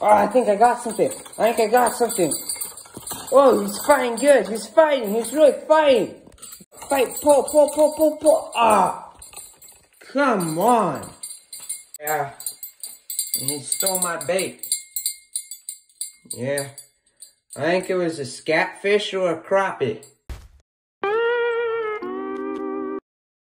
Oh, I think I got something. I think I got something. Oh, he's fighting good. He's fighting. He's really fighting. Fight, pull, pull, pull, pull, pull. Ah, come on. Yeah, and he stole my bait. Yeah, I think it was a scatfish or a crappie.